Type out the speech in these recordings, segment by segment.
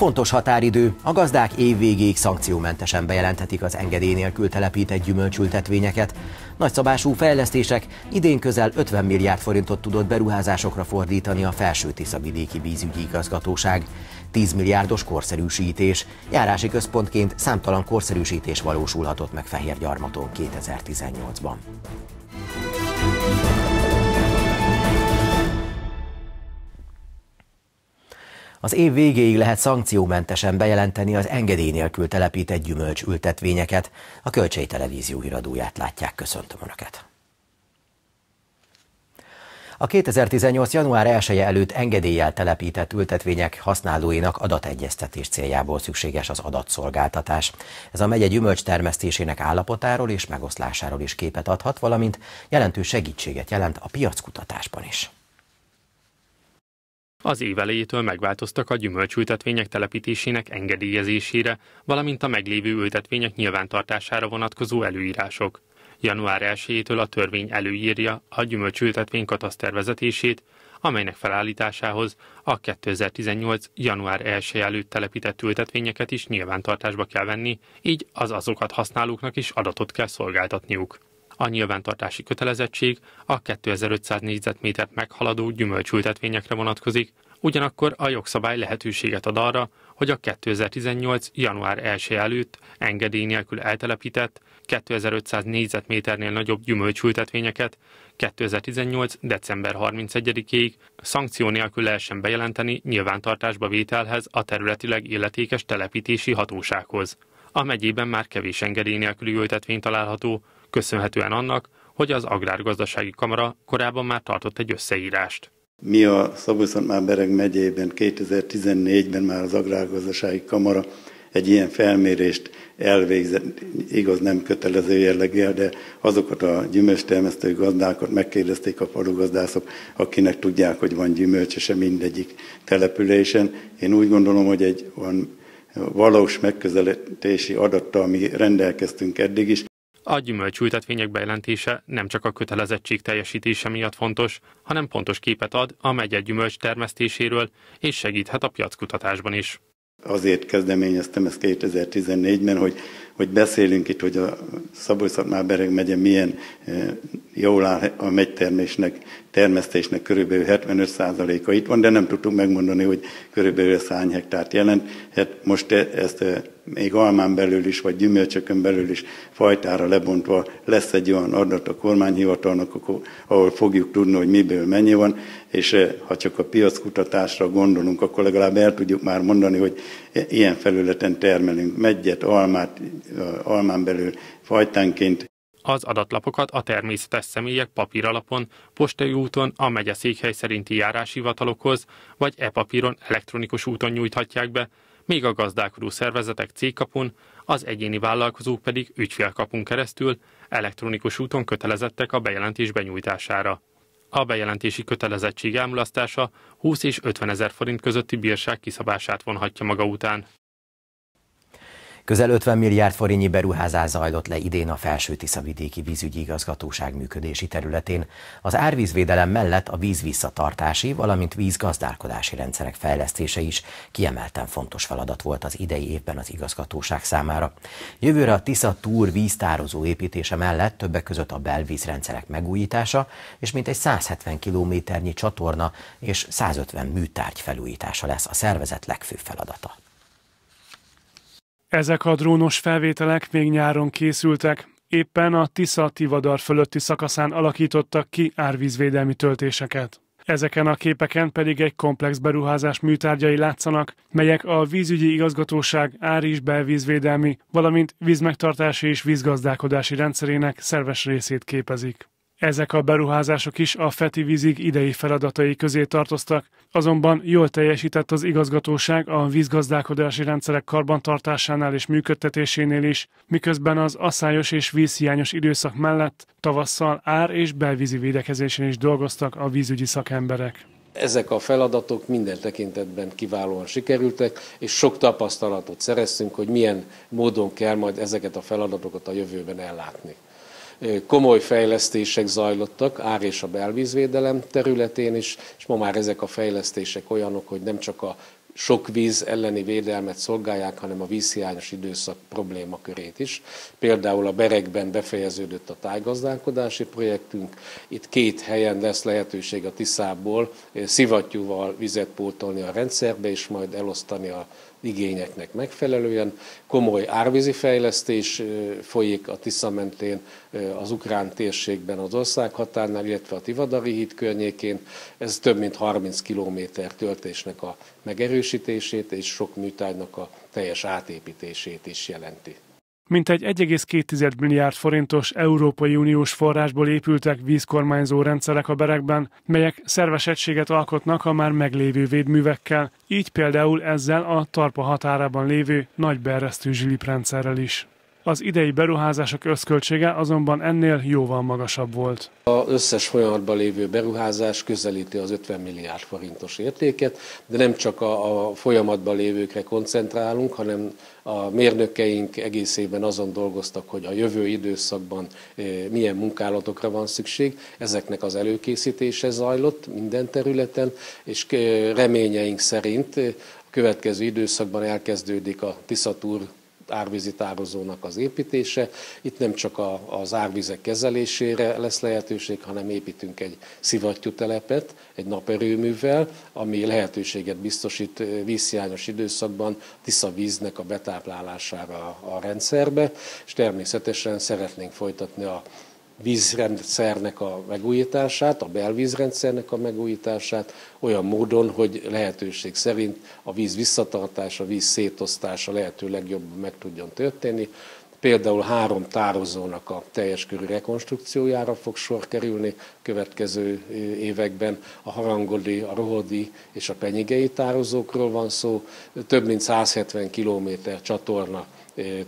Fontos határidő, a gazdák évvégéig szankciómentesen bejelenthetik az engedély nélkül telepített gyümölcsültetvényeket. Nagyszabású fejlesztések idén közel 50 milliárd forintot tudott beruházásokra fordítani a Felső Tiszavidéki Vízügyi Igazgatóság. 10 milliárdos korszerűsítés, járási központként számtalan korszerűsítés valósulhatott meg Fehérgyarmaton 2018-ban. Az év végéig lehet szankciómentesen bejelenteni az engedély nélkül telepített gyümölcs ültetvényeket. A Kölcsei Televízió híradóját látják. Köszöntöm Önöket! A 2018. január 1 -e előtt engedéllyel telepített ültetvények használóinak adategyeztetés céljából szükséges az adatszolgáltatás. Ez a megye gyümölcs termesztésének állapotáról és megoszlásáról is képet adhat, valamint jelentős segítséget jelent a piackutatásban is. Az év elejétől megváltoztak a gyümölcsültetvények telepítésének engedélyezésére, valamint a meglévő ültetvények nyilvántartására vonatkozó előírások. Január 1-től a törvény előírja a gyümölcsültetvény katasztervezetését, amelynek felállításához a 2018. január 1 előtt telepített ültetvényeket is nyilvántartásba kell venni, így az azokat használóknak is adatot kell szolgáltatniuk. A nyilvántartási kötelezettség a 2500 négyzetmétert meghaladó gyümölcsültetvényekre vonatkozik, ugyanakkor a jogszabály lehetőséget ad arra, hogy a 2018. január 1 előtt engedély nélkül eltelepített 2500 négyzetméternél nagyobb gyümölcsültetvényeket 2018. december 31-ig szankció nélkül lehessen bejelenteni nyilvántartásba vételhez a területileg illetékes telepítési hatósághoz. A megyében már kevés engedély nélküli ültetvény található, köszönhetően annak, hogy az Agrárgazdasági Kamara korábban már tartott egy összeírást. Mi a szabolcs bereg megyében 2014-ben már az Agrárgazdasági Kamara egy ilyen felmérést elvégzett, igaz nem kötelező jelleggel, de azokat a gyümölcstermesztő gazdákat megkérdezték a falugazdászok, akinek tudják, hogy van gyümölcsöse mindegyik településen. Én úgy gondolom, hogy egy van valós megközelítési adattal mi rendelkeztünk eddig is, a gyümölcsültetvények bejelentése nem csak a kötelezettség teljesítése miatt fontos, hanem pontos képet ad a megye gyümölcs termesztéséről, és segíthet a piackutatásban is. Azért kezdeményeztem ezt 2014-ben, hogy, hogy beszélünk itt, hogy a szabolcs bereg megye milyen eh, jól áll a megytermésnek, termesztésnek körülbelül 75%-a itt van, de nem tudtuk megmondani, hogy körülbelül ez hány hektárt jelent. Hát most e- ezt eh, még almán belül is, vagy gyümölcsökön belül is fajtára lebontva lesz egy olyan adat a kormányhivatalnak, ahol fogjuk tudni, hogy miből mennyi van, és eh, ha csak a piackutatásra gondolunk, akkor legalább el tudjuk már mondani, hogy ilyen felületen termelünk megyet, almát, almán belül fajtánként. Az adatlapokat a természetes személyek papíralapon, postai úton, a megye székhely szerinti járáshivatalokhoz, vagy e-papíron elektronikus úton nyújthatják be, míg a gazdálkodó szervezetek cégkapun, az egyéni vállalkozók pedig ügyfélkapun keresztül elektronikus úton kötelezettek a bejelentés benyújtására. A bejelentési kötelezettség elmulasztása 20 és 50 ezer forint közötti bírság kiszabását vonhatja maga után. Közel 50 milliárd forintnyi beruházás zajlott le idén a Felső Tiszavidéki Vízügyi Igazgatóság működési területén. Az árvízvédelem mellett a víz visszatartási, valamint vízgazdálkodási rendszerek fejlesztése is kiemelten fontos feladat volt az idei évben az igazgatóság számára. Jövőre a Tisza Túr víztározó építése mellett többek között a belvízrendszerek megújítása és mintegy 170 kilométernyi csatorna és 150 műtárgy felújítása lesz a szervezet legfőbb feladata. Ezek a drónos felvételek még nyáron készültek. Éppen a Tisza-Tivadar fölötti szakaszán alakítottak ki árvízvédelmi töltéseket. Ezeken a képeken pedig egy komplex beruházás műtárgyai látszanak, melyek a vízügyi igazgatóság ár- és belvízvédelmi, valamint vízmegtartási és vízgazdálkodási rendszerének szerves részét képezik. Ezek a beruházások is a Feti vízig idei feladatai közé tartoztak, azonban jól teljesített az igazgatóság a vízgazdálkodási rendszerek karbantartásánál és működtetésénél is, miközben az asszályos és vízhiányos időszak mellett tavasszal ár- és belvízi védekezésén is dolgoztak a vízügyi szakemberek. Ezek a feladatok minden tekintetben kiválóan sikerültek, és sok tapasztalatot szereztünk, hogy milyen módon kell majd ezeket a feladatokat a jövőben ellátni komoly fejlesztések zajlottak, ár és a belvízvédelem területén is, és ma már ezek a fejlesztések olyanok, hogy nem csak a sok víz elleni védelmet szolgálják, hanem a vízhiányos időszak problémakörét is. Például a Berekben befejeződött a tájgazdálkodási projektünk. Itt két helyen lesz lehetőség a Tiszából szivattyúval vizet pótolni a rendszerbe, és majd elosztani a igényeknek megfelelően. Komoly árvízi fejlesztés folyik a Tisza mentén az ukrán térségben az országhatárnál, illetve a Tivadari híd környékén. Ez több mint 30 kilométer töltésnek a megerősítését és sok műtárgynak a teljes átépítését is jelenti. Mintegy 1,2 milliárd forintos Európai Uniós forrásból épültek vízkormányzó rendszerek a berekben, melyek szerves egységet alkotnak a már meglévő védművekkel, így például ezzel a Tarpa határában lévő nagyberresztő zsiliprendszerrel is. Az idei beruházások összköltsége azonban ennél jóval magasabb volt. Az összes folyamatban lévő beruházás közelíti az 50 milliárd forintos értéket, de nem csak a, a folyamatban lévőkre koncentrálunk, hanem a mérnökeink egészében azon dolgoztak, hogy a jövő időszakban eh, milyen munkálatokra van szükség. Ezeknek az előkészítése zajlott minden területen, és eh, reményeink szerint eh, a következő időszakban elkezdődik a Tiszatúr árvízi tározónak az építése. Itt nem csak a, az árvizek kezelésére lesz lehetőség, hanem építünk egy szivattyútelepet, egy naperőművel, ami lehetőséget biztosít vízhiányos időszakban Tisza víznek a betáplálására a rendszerbe, és természetesen szeretnénk folytatni a vízrendszernek a megújítását, a belvízrendszernek a megújítását olyan módon, hogy lehetőség szerint a víz visszatartása, a víz szétosztása lehető legjobban meg tudjon történni. Például három tározónak a teljes körű rekonstrukciójára fog sor kerülni következő években. A harangodi, a rohodi és a penyigei tározókról van szó. Több mint 170 kilométer csatorna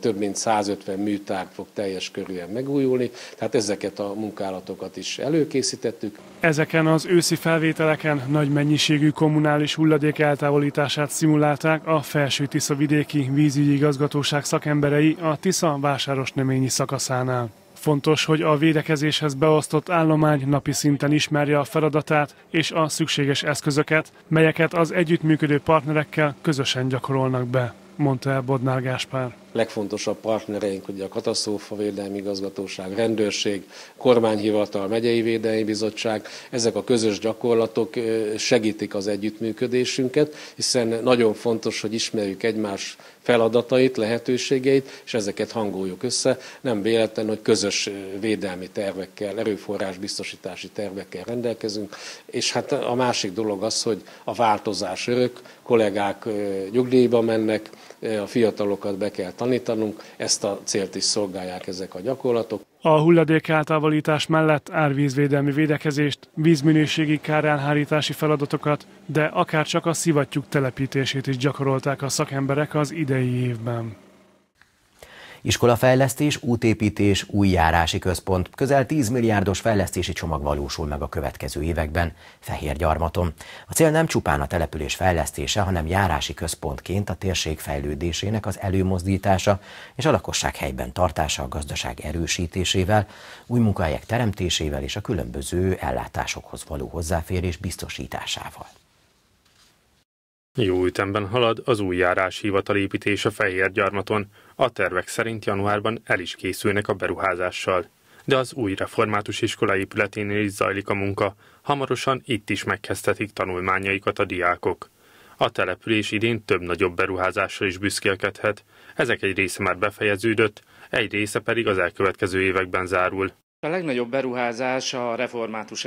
több mint 150 műtár fog teljes körűen megújulni, tehát ezeket a munkálatokat is előkészítettük. Ezeken az őszi felvételeken nagy mennyiségű kommunális hulladék eltávolítását szimulálták a Felső Tisza vidéki vízügyi igazgatóság szakemberei a Tisza vásáros neményi szakaszánál. Fontos, hogy a védekezéshez beosztott állomány napi szinten ismerje a feladatát és a szükséges eszközöket, melyeket az együttműködő partnerekkel közösen gyakorolnak be, mondta el Bodnár Gáspár legfontosabb partnereink, ugye a katasztrófavédelmi igazgatóság, rendőrség, kormányhivatal, megyei védelmi bizottság, ezek a közös gyakorlatok segítik az együttműködésünket, hiszen nagyon fontos, hogy ismerjük egymás feladatait, lehetőségeit, és ezeket hangoljuk össze. Nem véletlen, hogy közös védelmi tervekkel, erőforrás biztosítási tervekkel rendelkezünk, és hát a másik dolog az, hogy a változás örök, kollégák nyugdíjba mennek, a fiatalokat be kell tanítanunk, ezt a célt is szolgálják ezek a gyakorlatok. A hulladék eltávolítás mellett árvízvédelmi védekezést, vízminőségi kárelhárítási feladatokat, de akár csak a szivattyúk telepítését is gyakorolták a szakemberek az idei évben. Iskolafejlesztés, útépítés, új járási központ, közel 10 milliárdos fejlesztési csomag valósul meg a következő években Fehérgyarmaton. A cél nem csupán a település fejlesztése, hanem járási központként a térség fejlődésének az előmozdítása és a lakosság helyben tartása a gazdaság erősítésével, új munkahelyek teremtésével és a különböző ellátásokhoz való hozzáférés biztosításával. Jó ütemben halad az új járáshivatal építése Fehérgyarmaton. A tervek szerint januárban el is készülnek a beruházással. De az új református iskola épületénél is zajlik a munka. Hamarosan itt is megkezdhetik tanulmányaikat a diákok. A település idén több nagyobb beruházással is büszkélkedhet. Ezek egy része már befejeződött, egy része pedig az elkövetkező években zárul. A legnagyobb beruházás a református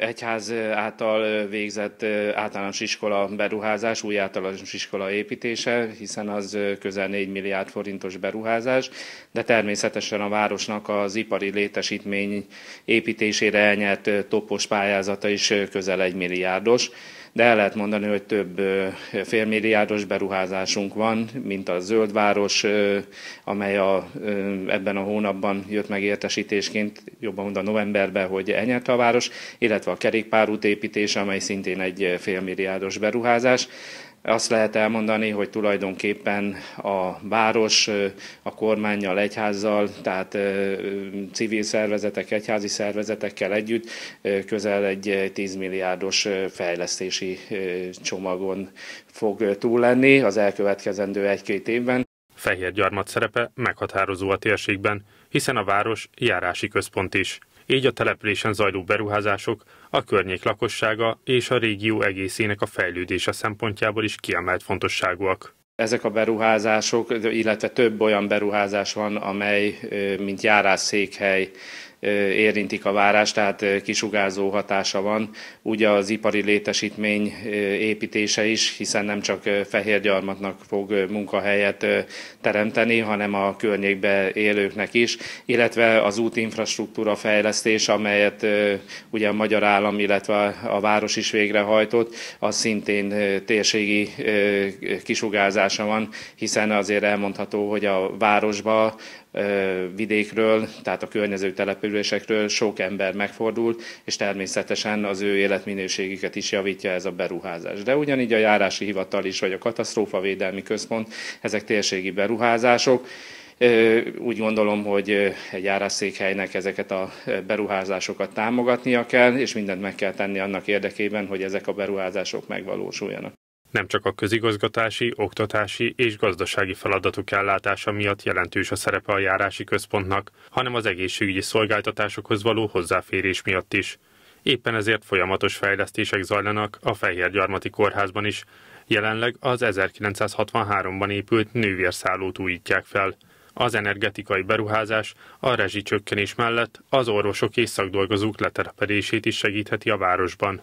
egyház által végzett általános iskola beruházás, új általános iskola építése, hiszen az közel 4 milliárd forintos beruházás, de természetesen a városnak az ipari létesítmény építésére elnyert topos pályázata is közel 1 milliárdos de el lehet mondani, hogy több félmilliárdos beruházásunk van, mint a Zöldváros, amely a, ebben a hónapban jött meg értesítésként, jobban mondva novemberben, hogy elnyerte a város, illetve a kerékpárút építése, amely szintén egy félmilliárdos beruházás. Azt lehet elmondani, hogy tulajdonképpen a város a kormányjal, egyházzal, tehát civil szervezetek, egyházi szervezetekkel együtt közel egy 10 milliárdos fejlesztési csomagon fog túl lenni az elkövetkezendő egy-két évben. Gyarmat szerepe meghatározó a térségben, hiszen a város járási központ is. Így a településen zajló beruházások a környék lakossága és a régió egészének a fejlődése szempontjából is kiemelt fontosságúak. Ezek a beruházások, illetve több olyan beruházás van, amely mint járásszékhely érintik a várást, tehát kisugárzó hatása van. Ugye az ipari létesítmény építése is, hiszen nem csak Fehérgyarmatnak fog munkahelyet teremteni, hanem a környékbe élőknek is, illetve az útinfrastruktúra fejlesztés, amelyet ugye a magyar állam, illetve a város is végrehajtott, az szintén térségi kisugárzása van, hiszen azért elmondható, hogy a városba vidékről, tehát a környező településekről sok ember megfordul, és természetesen az ő életminőségüket is javítja ez a beruházás. De ugyanígy a járási hivatal is, vagy a katasztrófavédelmi központ, ezek térségi beruházások, úgy gondolom, hogy egy járásszékhelynek ezeket a beruházásokat támogatnia kell, és mindent meg kell tenni annak érdekében, hogy ezek a beruházások megvalósuljanak. Nem csak a közigazgatási, oktatási és gazdasági feladatok ellátása miatt jelentős a szerepe a járási központnak, hanem az egészségügyi szolgáltatásokhoz való hozzáférés miatt is. Éppen ezért folyamatos fejlesztések zajlanak a Fehérgyarmati Kórházban is. Jelenleg az 1963-ban épült nővérszállót újítják fel. Az energetikai beruházás a rezsicsökkenés mellett az orvosok és szakdolgozók letelepedését is segítheti a városban.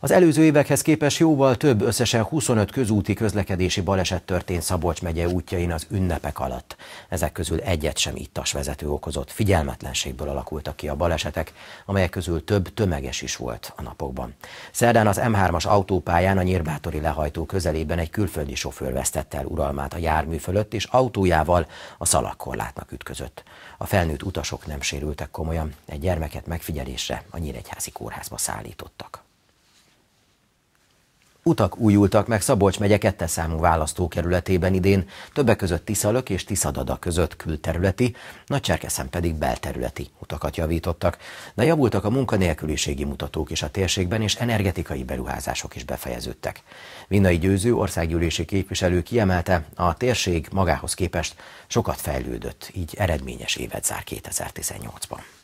Az előző évekhez képest jóval több, összesen 25 közúti közlekedési baleset történt Szabolcs megye útjain az ünnepek alatt. Ezek közül egyet sem ittas vezető okozott. Figyelmetlenségből alakultak ki a balesetek, amelyek közül több tömeges is volt a napokban. Szerdán az M3-as autópályán a Nyírbátori lehajtó közelében egy külföldi sofőr vesztette el uralmát a jármű fölött, és autójával a szalagkorlátnak ütközött. A felnőtt utasok nem sérültek komolyan, egy gyermeket megfigyelésre a Nyíregyházi kórházba szállítottak. Utak újultak meg Szabolcs megye kettes számú választókerületében idén, többek között Tiszalök és Tiszadada között külterületi, Nagycserkeszen pedig belterületi utakat javítottak, de javultak a munkanélküliségi mutatók is a térségben, és energetikai beruházások is befejeződtek. Vinnai Győző országgyűlési képviselő kiemelte, a térség magához képest sokat fejlődött, így eredményes évet zár 2018-ban.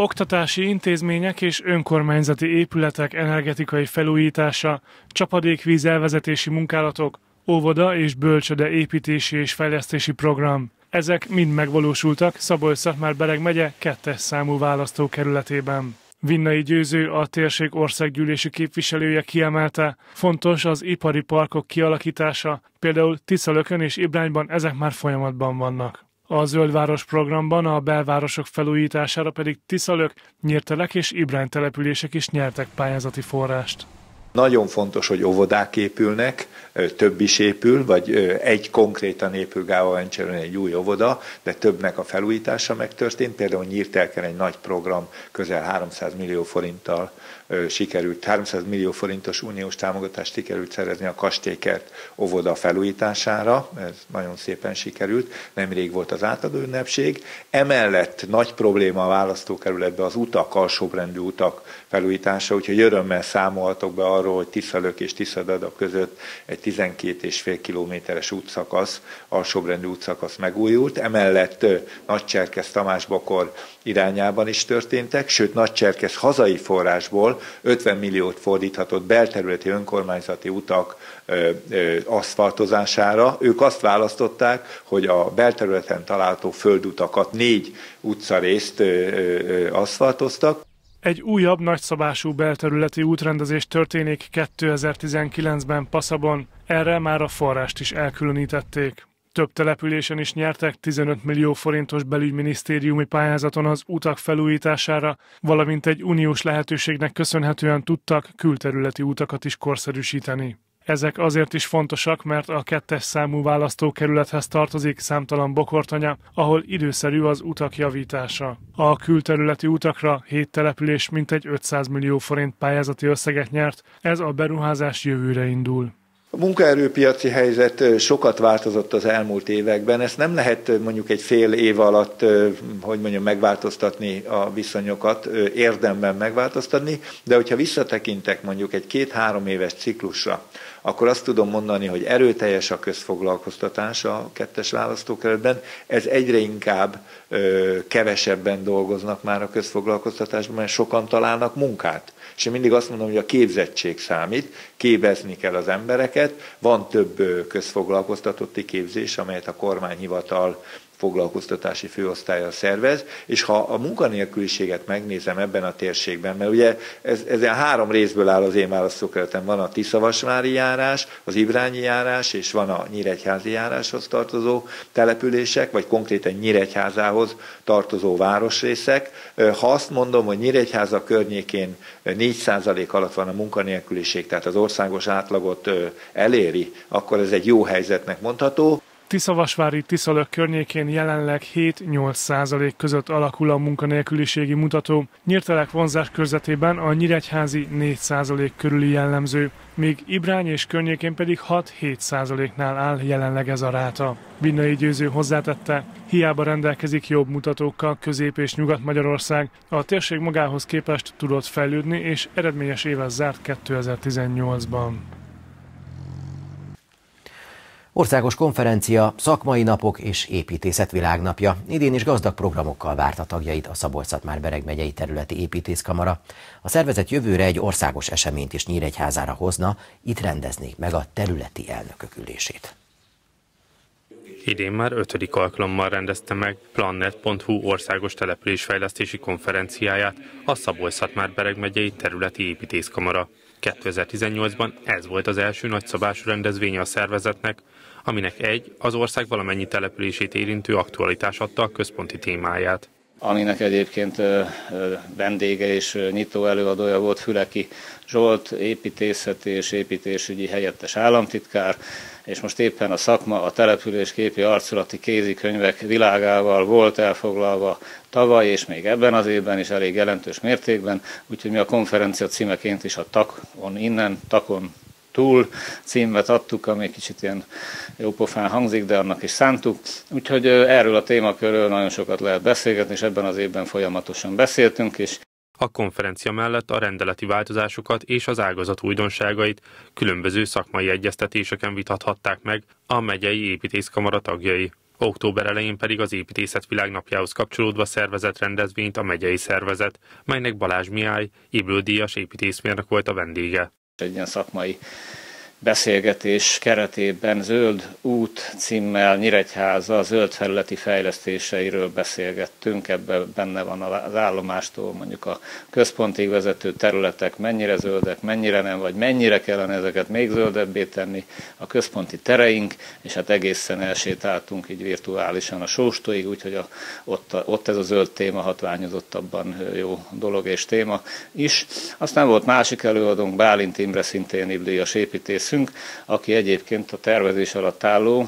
Oktatási intézmények és önkormányzati épületek energetikai felújítása, csapadékvíz elvezetési munkálatok, óvoda és bölcsöde építési és fejlesztési program. Ezek mind megvalósultak Szabolcs-Szatmár Bereg megye kettes számú választókerületében. Vinnai Győző, a térség országgyűlési képviselője kiemelte, fontos az ipari parkok kialakítása, például Tiszalökön és Ibrányban ezek már folyamatban vannak. A Zöldváros programban a belvárosok felújítására pedig Tiszalök, Nyírtelek és Ibrány települések is nyertek pályázati forrást. Nagyon fontos, hogy óvodák épülnek, több is épül, vagy egy konkrétan épül Gávavencseren egy új óvoda, de többnek a felújítása megtörtént. Például Nyírtelken egy nagy program közel 300 millió forinttal sikerült, 300 millió forintos uniós támogatást sikerült szerezni a kastélykert óvoda felújítására, ez nagyon szépen sikerült, nemrég volt az átadó ünnepség. Emellett nagy probléma a választókerületben az utak, alsóbrendű utak felújítása, úgyhogy örömmel számolhatok be arról, hogy Tiszalök és Tiszadada között egy 12,5 kilométeres útszakasz, alsóbrendű útszakasz megújult. Emellett Nagycserkesz Tamás Bokor irányában is történtek, sőt Nagycserkesz hazai forrásból 50 milliót fordíthatott belterületi önkormányzati utak aszfaltozására. Ők azt választották, hogy a belterületen található földutakat négy utcarészt aszfaltoztak, egy újabb nagyszabású belterületi útrendezés történik 2019-ben Paszabon, erre már a forrást is elkülönítették. Több településen is nyertek 15 millió forintos belügyminisztériumi pályázaton az utak felújítására, valamint egy uniós lehetőségnek köszönhetően tudtak külterületi utakat is korszerűsíteni. Ezek azért is fontosak, mert a kettes számú választókerülethez tartozik számtalan bokortanya, ahol időszerű az utak javítása. A külterületi utakra hét település mintegy 500 millió forint pályázati összeget nyert, ez a beruházás jövőre indul. A munkaerőpiaci helyzet sokat változott az elmúlt években. Ezt nem lehet mondjuk egy fél év alatt, hogy mondjam, megváltoztatni a viszonyokat, érdemben megváltoztatni, de hogyha visszatekintek mondjuk egy két-három éves ciklusra, akkor azt tudom mondani, hogy erőteljes a közfoglalkoztatás a kettes választókerületben. Ez egyre inkább kevesebben dolgoznak már a közfoglalkoztatásban, mert sokan találnak munkát. És én mindig azt mondom, hogy a képzettség számít, képezni kell az embereket, van több közfoglalkoztatotti képzés, amelyet a kormányhivatal foglalkoztatási főosztálya szervez, és ha a munkanélküliséget megnézem ebben a térségben, mert ugye ez, ez három részből áll az én választókerületem, van a Tiszavasvári járás, az Ibrányi járás, és van a Nyíregyházi járáshoz tartozó települések, vagy konkrétan Nyíregyházához tartozó városrészek. Ha azt mondom, hogy Nyíregyháza környékén 4% alatt van a munkanélküliség, tehát az országos átlagot eléri, akkor ez egy jó helyzetnek mondható. Tiszavasvári Tiszalök környékén jelenleg 7-8 százalék között alakul a munkanélküliségi mutató. Nyírtelek vonzás körzetében a nyíregyházi 4 százalék körüli jellemző, míg Ibrány és környékén pedig 6-7 százaléknál áll jelenleg ez a ráta. Binnai Győző hozzátette, hiába rendelkezik jobb mutatókkal Közép- és Nyugat-Magyarország, a térség magához képest tudott fejlődni és eredményes évet zárt 2018-ban. Országos konferencia, szakmai napok és építészet világnapja. Idén is gazdag programokkal várta tagjait a szabolcs már Bereg megyei területi építészkamara. A szervezet jövőre egy országos eseményt is Nyíregyházára hozna, itt rendeznék meg a területi elnökök ülését. Idén már ötödik alkalommal rendezte meg Planet.hu országos településfejlesztési konferenciáját a szabolcs már Bereg megyei területi építészkamara. 2018-ban ez volt az első nagyszabású rendezvénye a szervezetnek, aminek egy, az ország valamennyi települését érintő aktualitás adta a központi témáját. Aminek egyébként vendége és nyitó előadója volt Füleki Zsolt, építészeti és építésügyi helyettes államtitkár, és most éppen a szakma a település képi arculati kézikönyvek világával volt elfoglalva tavaly, és még ebben az évben is elég jelentős mértékben, úgyhogy mi a konferencia címeként is a takon innen, takon túl címet adtuk, ami kicsit ilyen jópofán hangzik, de annak is szántuk. Úgyhogy erről a témakörről nagyon sokat lehet beszélgetni, és ebben az évben folyamatosan beszéltünk, és a konferencia mellett a rendeleti változásokat és az ágazat újdonságait különböző szakmai egyeztetéseken vitathatták meg a megyei építészkamara tagjai. Október elején pedig az építészet világnapjához kapcsolódva szervezett rendezvényt a megyei szervezet, melynek Balázs Miály, Iblő Díjas építészmérnök volt a vendége egy ilyen szakmai beszélgetés keretében Zöld út címmel Nyíregyháza zöld felületi fejlesztéseiről beszélgettünk, ebben benne van az állomástól mondjuk a központig vezető területek mennyire zöldek, mennyire nem, vagy mennyire kellene ezeket még zöldebbé tenni, a központi tereink, és hát egészen elsétáltunk így virtuálisan a sóstóig, úgyhogy a, ott, a, ott ez a zöld téma hatványozottabban jó dolog és téma is. Aztán volt másik előadónk, Bálint Imre, szintén Iblias építész igyekszünk, aki egyébként a tervezés alatt álló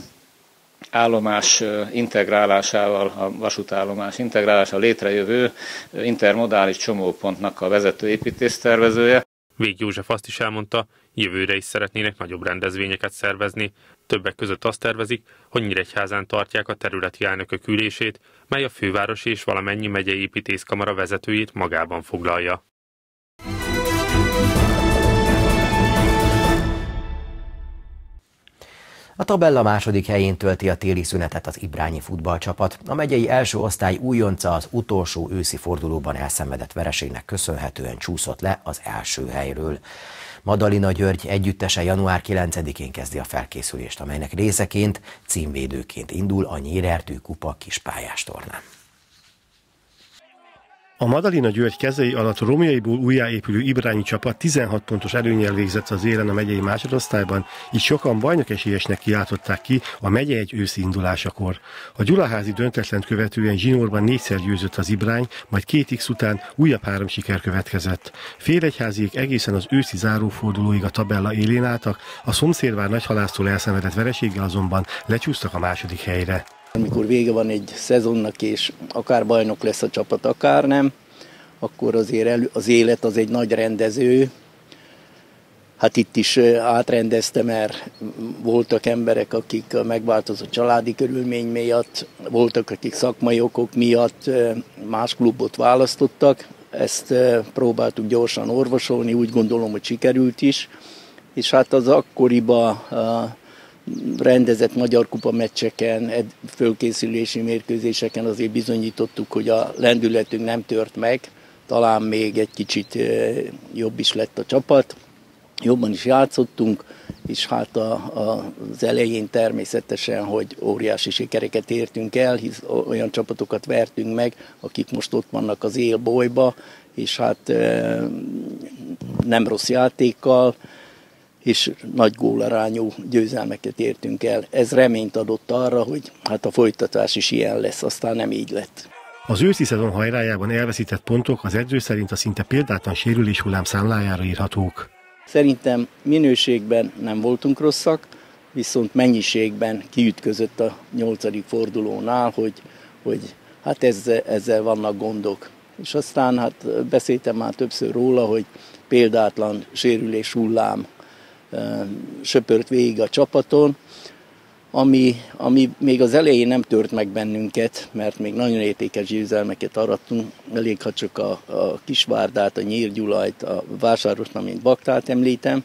állomás integrálásával, a vasútállomás integrálásával létrejövő intermodális csomópontnak a vezető építésztervezője. Vég József azt is elmondta, jövőre is szeretnének nagyobb rendezvényeket szervezni. Többek között azt tervezik, hogy Nyíregyházán tartják a területi elnökök ülését, mely a fővárosi és valamennyi megyei építészkamara vezetőjét magában foglalja. A tabella második helyén tölti a téli szünetet az Ibrányi futballcsapat. A megyei első osztály újonca az utolsó őszi fordulóban elszenvedett vereségnek köszönhetően csúszott le az első helyről. Madalina György együttese január 9-én kezdi a felkészülést, amelynek részeként címvédőként indul a Nyírertő Kupa kispályás tornán. A Madalina György kezei alatt romjaiból újjáépülő Ibrányi csapat 16 pontos előnyel végzett az élen a megyei másodosztályban, így sokan bajnok esélyesnek kiáltották ki a megye egy őszi indulásakor. A Gyulaházi döntetlent követően zsinórban négyszer győzött az Ibrány, majd két X után újabb három siker következett. Félegyháziék egészen az őszi zárófordulóig a tabella élén álltak, a szomszédvár nagyhalásztól elszenvedett vereséggel azonban lecsúsztak a második helyre. Amikor vége van egy szezonnak, és akár bajnok lesz a csapat, akár nem, akkor azért elő, az élet az egy nagy rendező. Hát itt is átrendezte, mert voltak emberek, akik megváltozott családi körülmény miatt, voltak, akik szakmai okok miatt más klubot választottak. Ezt próbáltuk gyorsan orvosolni, úgy gondolom, hogy sikerült is. És hát az akkoriba rendezett Magyar Kupa meccseken, fölkészülési mérkőzéseken azért bizonyítottuk, hogy a lendületünk nem tört meg, talán még egy kicsit jobb is lett a csapat, jobban is játszottunk, és hát a, a, az elején természetesen, hogy óriási sikereket értünk el, hisz olyan csapatokat vertünk meg, akik most ott vannak az élbolyba, és hát nem rossz játékkal, és nagy gólarányú győzelmeket értünk el. Ez reményt adott arra, hogy hát a folytatás is ilyen lesz, aztán nem így lett. Az őszi szezon hajrájában elveszített pontok az edző szerint a szinte példátlan sérülés hullám számlájára írhatók. Szerintem minőségben nem voltunk rosszak, viszont mennyiségben kiütközött a nyolcadik fordulónál, hogy, hogy hát ezzel, ezzel vannak gondok. És aztán hát beszéltem már többször róla, hogy példátlan sérülés hullám söpört végig a csapaton, ami, ami még az elején nem tört meg bennünket, mert még nagyon értékes győzelmeket arattunk, elég ha csak a, a Kisvárdát, a Nyírgyulajt, a Vásárosna, mint Baktát említem,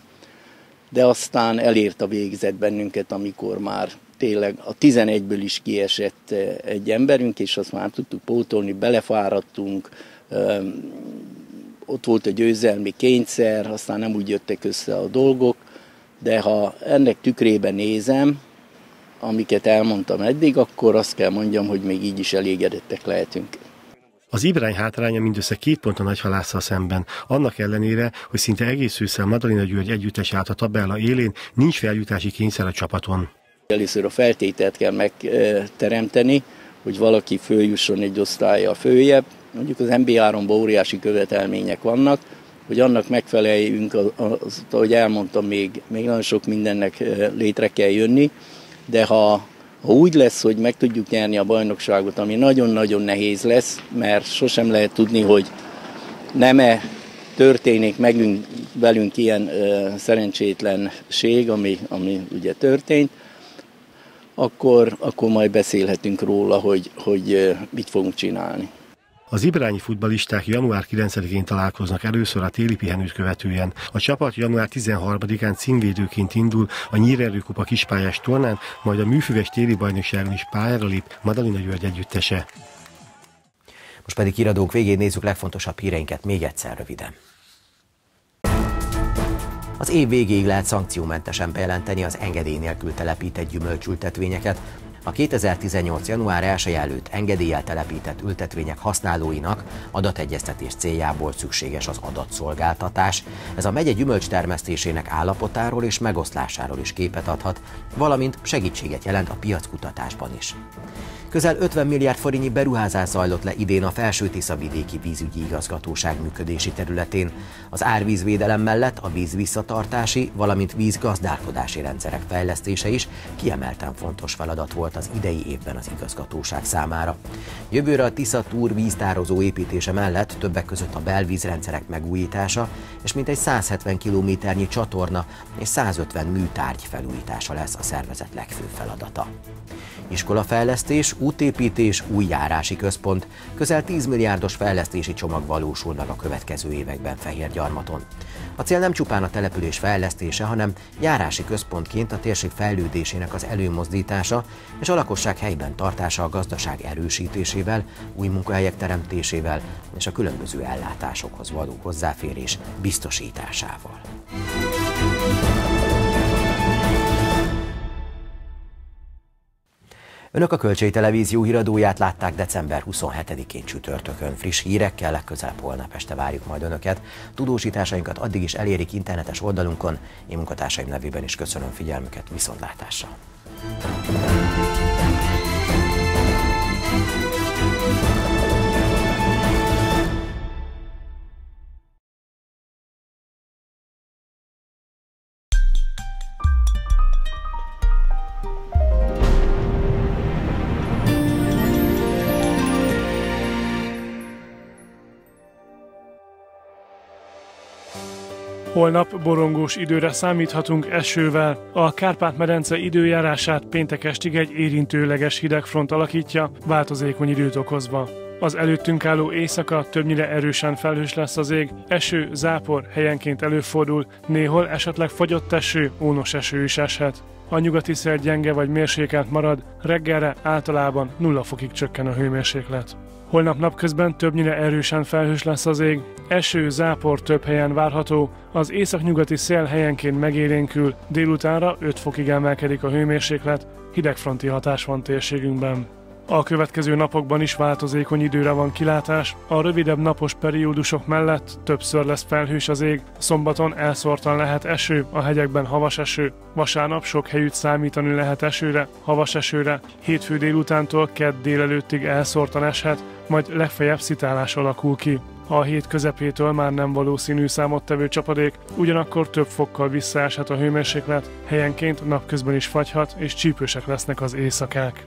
de aztán elért a végzet bennünket, amikor már tényleg a 11-ből is kiesett egy emberünk, és azt már tudtuk pótolni, belefáradtunk, ott volt a győzelmi kényszer, aztán nem úgy jöttek össze a dolgok, de ha ennek tükrében nézem, amiket elmondtam eddig, akkor azt kell mondjam, hogy még így is elégedettek lehetünk. Az Ibrány hátránya mindössze két pont a nagyhalásszal szemben. Annak ellenére, hogy szinte egész ősszel Madalina György együttes állt a tabella élén, nincs feljutási kényszer a csapaton. Először a feltételt kell megteremteni, hogy valaki följusson egy osztálya följebb. Mondjuk az NBA-ron óriási követelmények vannak, hogy annak megfeleljünk, az, ahogy elmondtam, még, még nagyon sok mindennek létre kell jönni, de ha, ha úgy lesz, hogy meg tudjuk nyerni a bajnokságot, ami nagyon-nagyon nehéz lesz, mert sosem lehet tudni, hogy nem-e történik megünk, velünk ilyen ö, szerencsétlenség, ami, ami ugye történt, akkor, akkor majd beszélhetünk róla, hogy, hogy mit fogunk csinálni. Az ibrányi futbalisták január 9-én találkoznak először a téli pihenőt követően. A csapat január 13-án címvédőként indul a Nyírerő Kupa kispályás tornán, majd a műfüves téli bajnokságon is pályára lép Madalina György együttese. Most pedig híradók végén nézzük legfontosabb híreinket még egyszer röviden. Az év végéig lehet szankciómentesen bejelenteni az engedély nélkül telepített gyümölcsültetvényeket, a 2018. január 1 előtt engedéllyel telepített ültetvények használóinak adategyeztetés céljából szükséges az adatszolgáltatás. Ez a megye gyümölcs termesztésének állapotáról és megoszlásáról is képet adhat, valamint segítséget jelent a piackutatásban is. Közel 50 milliárd forintnyi beruházás zajlott le idén a Felső Tiszavidéki Vízügyi Igazgatóság működési területén. Az árvízvédelem mellett a víz visszatartási, valamint vízgazdálkodási rendszerek fejlesztése is kiemelten fontos feladat volt az idei évben az igazgatóság számára. Jövőre a Tisza Túr víztározó építése mellett többek között a belvízrendszerek megújítása és mintegy 170 kilométernyi csatorna és 150 műtárgy felújítása lesz a szervezet legfőbb feladata. Iskolafejlesztés, útépítés, új járási központ, közel 10 milliárdos fejlesztési csomag valósul meg a következő években Fehérgyarmaton. A cél nem csupán a település fejlesztése, hanem járási központként a térség fejlődésének az előmozdítása és a lakosság helyben tartása a gazdaság erősítésével, új munkahelyek teremtésével és a különböző ellátásokhoz való hozzáférés biztosításával. Önök a Kölcsei Televízió híradóját látták december 27-én csütörtökön. Friss hírekkel legközelebb holnap este várjuk majd Önöket. Tudósításainkat addig is elérik internetes oldalunkon. Én munkatársaim nevében is köszönöm figyelmüket, viszontlátásra! Holnap borongós időre számíthatunk esővel. A Kárpát-medence időjárását péntek estig egy érintőleges hidegfront alakítja, változékony időt okozva. Az előttünk álló éjszaka többnyire erősen felhős lesz az ég, eső, zápor helyenként előfordul, néhol esetleg fagyott eső, ónos eső is eshet. A nyugati szél gyenge vagy mérsékelt marad, reggelre általában nulla fokig csökken a hőmérséklet. Holnap napközben többnyire erősen felhős lesz az ég, eső, zápor több helyen várható, az északnyugati szél helyenként megélénkül, délutánra 5 fokig emelkedik a hőmérséklet, hidegfronti hatás van térségünkben. A következő napokban is változékony időre van kilátás, a rövidebb napos periódusok mellett többször lesz felhős az ég, szombaton elszórtan lehet eső, a hegyekben havas eső, vasárnap sok helyütt számítani lehet esőre, havas esőre, hétfő délutántól kedd délelőttig elszórtan eshet, majd legfeljebb szitálás alakul ki. A hét közepétől már nem valószínű számottevő csapadék, ugyanakkor több fokkal visszaeshet a hőmérséklet, helyenként napközben is fagyhat és csípősek lesznek az éjszakák.